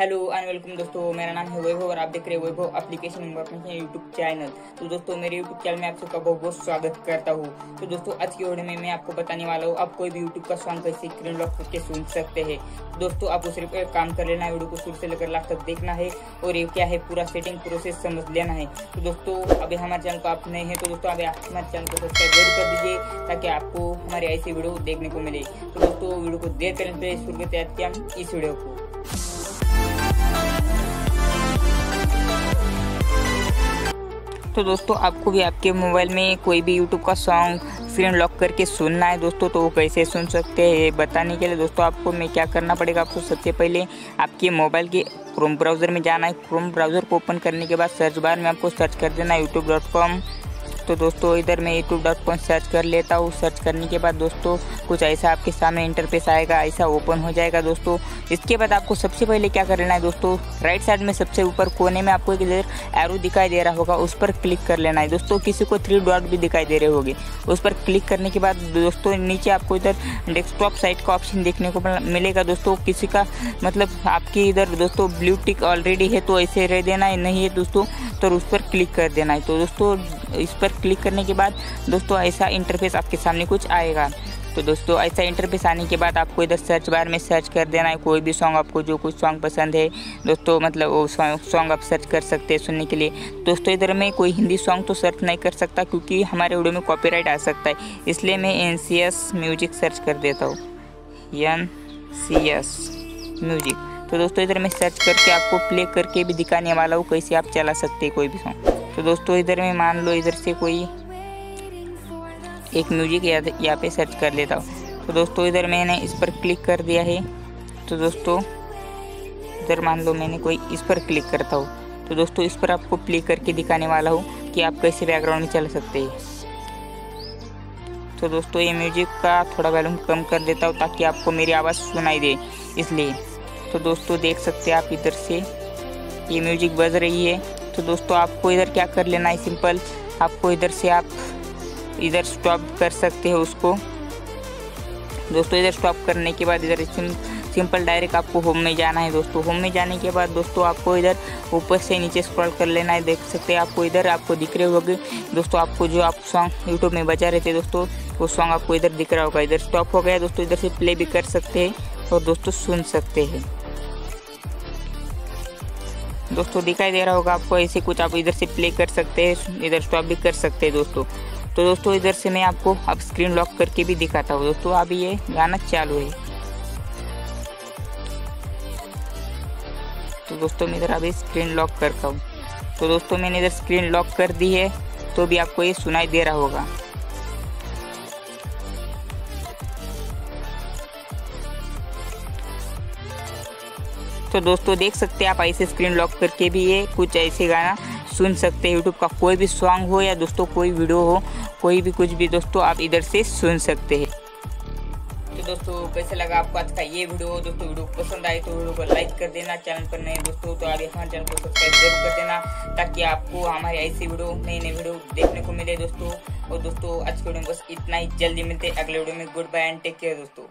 Hello and welcome दोस्तों, मेरा नाम है वैभव और आप देख रहे हैं वैभव एप्लीकेशन अपने यूट्यूब चैनल। तो दोस्तों, मेरे यूट्यूब चैनल में आप सबका बहुत बहुत स्वागत करता हूँ। तो दोस्तों, आज की वीडियो में मैं आपको बताने वाला हूँ, आप कोई भी यूट्यूब का सॉन्ग कैसे स्क्रीन लॉक करके सुन सकते हैं। दोस्तों आपको सिर्फ़ एक काम कर लेना है, वीडियो को शुरू से लेकर लास्ट तक देखना है और ये क्या है, पूरा सेटिंग प्रोसेस समझ लेना है। तो दोस्तों, अभी हमारे चैनल को आप नए हैं तो दोस्तों, अभी आप हमारे चैनल को सब्सक्राइब ज़रूर कर दीजिए, ताकि आपको हमारे ऐसी वीडियो देखने को मिले। तो दोस्तों, वीडियो को देख कर शुरू करते हैं इस वीडियो को। तो दोस्तों, आपको भी आपके मोबाइल में कोई भी यूट्यूब का सॉन्ग स्क्रीन लॉक करके सुनना है दोस्तों तो वो कैसे सुन सकते हैं बताने के लिए दोस्तों, आपको मैं क्या करना पड़ेगा आपको सबसे पहले आपके मोबाइल के क्रोम ब्राउज़र में जाना है। क्रोम ब्राउज़र को ओपन करने के बाद सर्च बार में आपको सर्च कर देना है यूट्यूब तो दोस्तों, इधर मैं यूट्यूब डॉट कॉम सर्च कर लेता हूँ। सर्च करने के बाद दोस्तों, कुछ ऐसा आपके सामने इंटरफेस आएगा, ऐसा ओपन हो जाएगा दोस्तों। इसके बाद आपको सबसे पहले क्या करना है दोस्तों राइट साइड में सबसे ऊपर कोने में आपको एक इधर एरो दिखाई दे रहा होगा, उस पर क्लिक कर लेना है। दोस्तों, किसी को थ्री डॉट भी दिखाई दे रहे होंगे। उस पर क्लिक करने के बाद दोस्तों, नीचे आपको इधर डेस्कटॉप साइट का ऑप्शन देखने को मिलेगा दोस्तों। किसी का मतलब आपकी इधर दोस्तों ब्लू टिक ऑलरेडी है तो ऐसे रह देना है, नहीं है दोस्तों तो उस पर क्लिक कर देना है। तो दोस्तों इस पर क्लिक करने के बाद दोस्तों ऐसा इंटरफेस आपके सामने कुछ आएगा। तो दोस्तों, ऐसा इंटरफेस आने के बाद आपको इधर सर्च बार में सर्च कर देना है। कोई भी सॉन्ग आपको जो कुछ सॉन्ग पसंद है, दोस्तों मतलब वो सॉन्ग आप सर्च कर सकते हैं सुनने के लिए। दोस्तों, इधर मैं कोई हिंदी सॉन्ग तो सर्च नहीं कर सकता क्योंकि हमारे वीडियो में कॉपीराइट आ सकता है। इसलिए मैं एनसीएस म्यूज़िक सर्च कर देता हूँ। एन सी एस म्यूज़िक तो दोस्तों, इधर मैं सर्च करके आपको प्ले करके भी दिखाने वाला हूँ, कैसे आप चला सकते हैं कोई भी सॉन्ग तो दोस्तों, इधर में मान लो, इधर से कोई एक म्यूज़िक यहाँ पे सर्च कर लेता हूँ। तो दोस्तों, इधर मैंने इस पर क्लिक कर दिया है। तो दोस्तों, इधर मान लो, मैंने कोई इस पर क्लिक करता हूँ। तो दोस्तों, इस पर आपको प्ले करके दिखाने वाला हूँ कि आप कैसे बैकग्राउंड में चल सकते हैं। तो दोस्तों, ये म्यूज़िक का थोड़ा वॉल्यूम कम कर देता हूँ, ताकि आपको मेरी आवाज़ सुनाई दे, इसलिए। तो दोस्तों देख सकते हैं आप इधर से। ये म्यूज़िक बज रही है। तो दोस्तों आपको इधर क्या कर लेना है? सिंपल, आपको इधर से आप इधर स्टॉप कर सकते हैं उसको। दोस्तों इधर स्टॉप करने के बाद इधर सिंपल डायरेक्ट आपको होम में जाना है दोस्तों। होम में जाने के बाद दोस्तों आपको इधर ऊपर से नीचे स्क्रॉल कर लेना है। देख सकते हैं आपको इधर, आपको दिख रहे होंगे। दोस्तों आपको जो आप सॉन्ग यूट्यूब में बजा रहे थे दोस्तों, वो सॉन्ग आपको इधर दिख रहा होगा। इधर स्टॉप हो गया दोस्तों इधर से प्ले भी कर सकते हैं और दोस्तों सुन सकते हैं। दोस्तों दिखाई दे रहा होगा आपको, ऐसे कुछ आप इधर से प्ले कर सकते हैं, इधर स्टॉप भी कर सकते हैं दोस्तों। तो दोस्तों इधर से मैं आपको अब स्क्रीन लॉक करके भी दिखाता हूँ। दोस्तों अभी ये गाना चालू है। तो दोस्तों मैं इधर अभी स्क्रीन लॉक करता हूँ। तो दोस्तों मैंने इधर स्क्रीन लॉक कर दी है तो भी आपको ये सुनाई दे रहा होगा। तो दोस्तों, देख सकते हैं आप ऐसे स्क्रीन लॉक करके भी ये कुछ ऐसे गाना सुन सकते हैं। यूट्यूब का कोई भी सॉन्ग हो या दोस्तों कोई वीडियो हो, कोई भी कुछ भी दोस्तों, आप इधर से सुन सकते हैं। तो दोस्तों, कैसे लगा आपको आज का ये वीडियो दोस्तों वीडियो पसंद आए तो वीडियो को लाइक कर देना चैनल पर नए दोस्तों तो आगे हमारे चैनल को सब्सक्राइब ज़रूर कर देना, ताकि आपको हमारे ऐसी वीडियो नई नई वीडियो देखने को मिले दोस्तों। और दोस्तों, आज के वीडियो में बस इतना ही। जल्दी मिलते अगले वीडियो में। Good bye and take care दोस्तों।